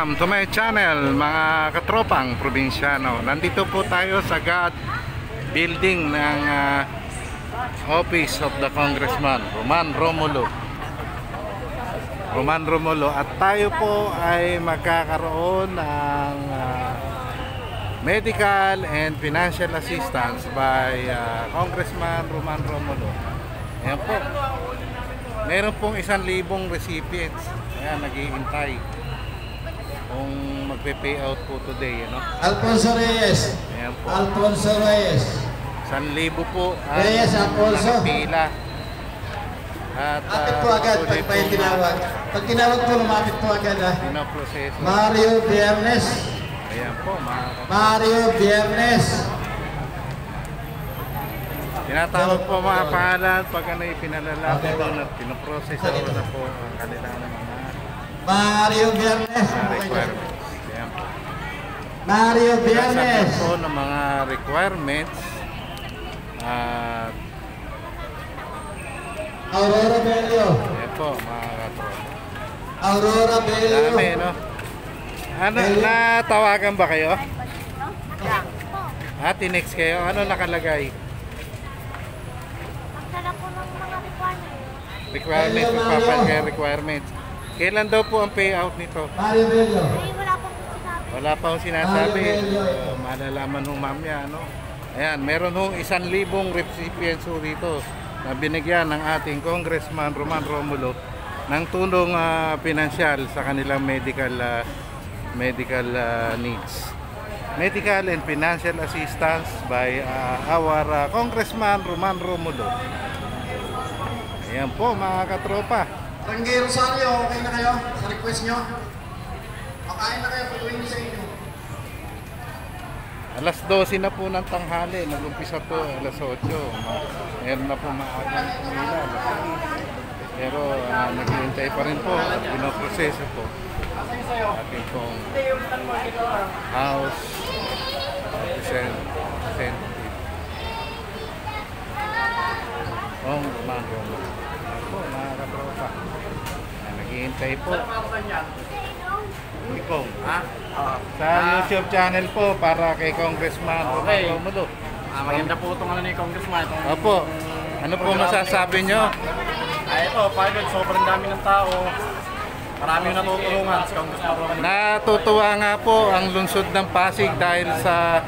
Welcome to my channel mga katropang probinsyano. Nandito po tayo sa GAD building ng ah, Office of the Congressman Roman Romulo. Roman Romulo at tayo po ay magkakaroon ng ah, medical and financial assistance by ah, Congressman Roman Romulo. Ayan po. Meron pong isang libong recipients. Ayan, naghihintay kung magpe-pay out po today, ano? Alfonso Reyes. Ayan po. Alfonso Reyes. Isang libo po ang Reyes Alfonso. nakapila. At Lapit ah, po agad pag po tinawag. Pag tinawag po, lumapit po agad ha. Pinoproseso. Mario Viernes. Ayan po, mga Mario Viernes. Tinatawag po mga pangalan pag ano ipinalalaki doon at pinoproseso na po ang kanilang mga Mario Viernes. requirements. Po. Mario Viernes. po ng mga requirements at Aurora Bello. ayan po mga katropa. Aurora Bello. Dami, no? Ano, natawagan ba kayo? Ha, tinext kayo? Ano nakalagay? Magdala po ng mga requirements. Requirements, magpapalagay requirements. Kailan daw po ang payout nito? Mario Bello. Ay, wala po po sinabi. Wala pa akong sinasabi. Uh, malalaman ho mamaya, no? Ayan, meron ho isang libong recipients ho rito na binigyan ng ating Congressman Roman Romulo ng tulong ah, pinansyal sa kanilang medical ah, medical ah, needs. Medical and financial assistance by ah, our ah, Congressman Roman Romulo. Ayan po mga katropa. Rangge Rosario, okay na kayo sa request nyo? Pakain na kayo pag uwi sa inyo. Alas 12 na po ng tanghali, nag-umpisa po alas 8. Ma- Meron na po maagang pumila. Pero uh, naghihintay pa rin po at pinoproseso po. Ating pong House Represent- Representative. Kong Romango. Po, mga katropa. Ah, Naghihintay po. Ikong. Ha? Sa YouTube channel po para kay Congressman Okay. Romulo. Ah, maganda po itong ano ni Congressman. Itong, Opo. Ano po masasabi nyo? Ay, ito, pilot, sobrang dami ng tao. Marami yung natutulungan. Natutuwa nga po ang lungsod ng Pasig dahil sa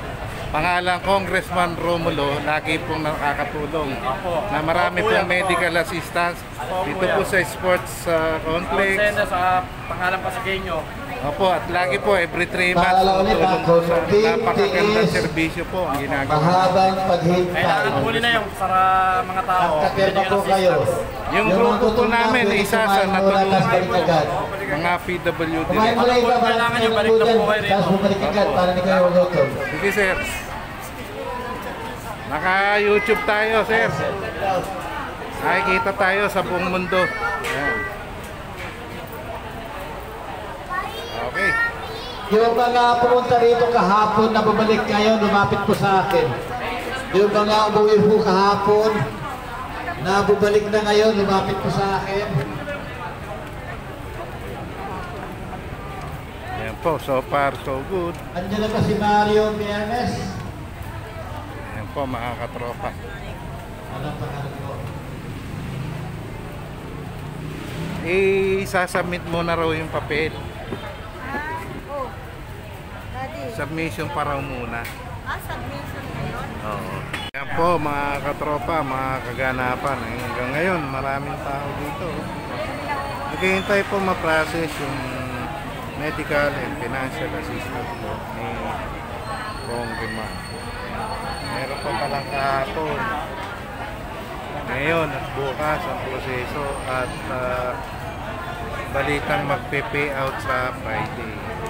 pangalang Congressman Romulo, lagi pong nakakatulong Opo. na marami Opo, pong po. medical assistance Opo, dito po sa sports uh, complex. Konsena sa pangalan Pasigueño. Opo, at lagi po every 3 months tutulong ah, po sa kung napakagandang serbisyo po ang ginagawa. Mahabang paghintay. nakakahuli na yung para mga tao. Pagkakirma binigyan po kayo. Yung grupo po na, namin, isa sa natulungan mga PWD. Kumain muna iba, Kailangan nyo, balik na po kayo rito. Tapos bumalik agad para hindi kayo gutom. Sige sir. Naka-YouTube tayo sir. Nakikita tayo sa buong mundo. Ayan. Okay. Yung mga pumunta rito kahapon na bumalik kayo, lumapit po sa akin. Yung mga umuwi po kahapon na bumalik na ngayon, lumapit po sa akin. Ayan po, so far so good. Andiyan na ba si Mario Viernes? Po mga katropa. Anong pangalan ko? I-sasubmit mo na raw yung papel. Ah, oh. Daddy. Submission pa raw muna. Ah, submission na yun? Oo. Ayan po mga katropa, mga kaganapan. Hanggang ngayon, maraming tao dito. Naghihintay po ma-process yung medical and financial assistance po ni Congressman. Meron pa palang kahapon. Ngayon at bukas ang proseso at ah, balitang magpe-pay out sa Friday.